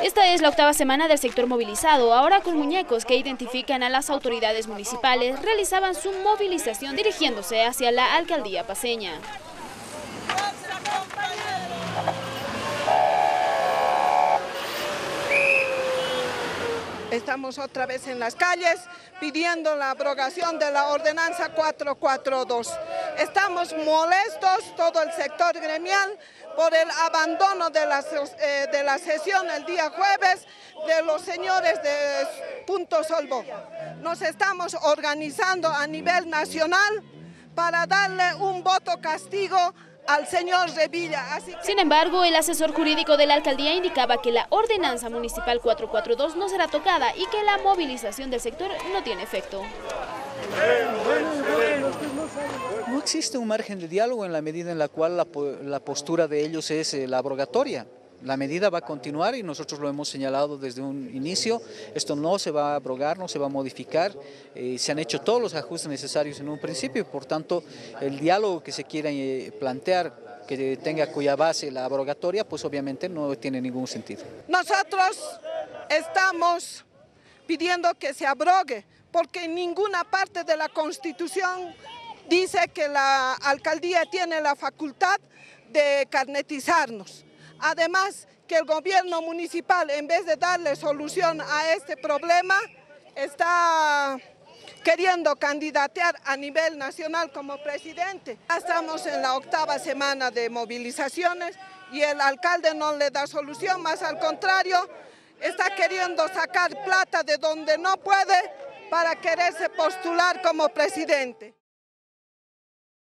Esta es la octava semana del sector movilizado, ahora con muñecos que identifican a las autoridades municipales, realizaban su movilización dirigiéndose hacia la alcaldía paseña. Estamos otra vez en las calles pidiendo la abrogación de la ordenanza 442. Estamos molestos, todo el sector gremial, por el abandono de la, eh, de la sesión el día jueves de los señores de Punto Solvo. Nos estamos organizando a nivel nacional para darle un voto castigo al señor Revilla. Sin embargo, el asesor jurídico de la alcaldía indicaba que la ordenanza municipal 442 no será tocada y que la movilización del sector no tiene efecto. No existe un margen de diálogo en la medida en la cual la, postura de ellos es eh, la abrogatoria. La medida va a continuar y nosotros lo hemos señalado desde un inicio. Esto no se va a abrogar, no se va a modificar. Eh, se han hecho todos los ajustes necesarios en un principio y por tanto el diálogo que se quiera eh, plantear que tenga cuya base la abrogatoria, pues obviamente no tiene ningún sentido. Nosotros estamos pidiendo que se abrogue, porque ninguna parte de la Constitución dice que la alcaldía tiene la facultad de carnetizarnos. Además, que el gobierno municipal, en vez de darle solución a este problema, está queriendo candidatear a nivel nacional como presidente. Estamos en la octava semana de movilizaciones y el alcalde no le da solución, más al contrario, está queriendo sacar plata de donde no puede para quererse postular como presidente.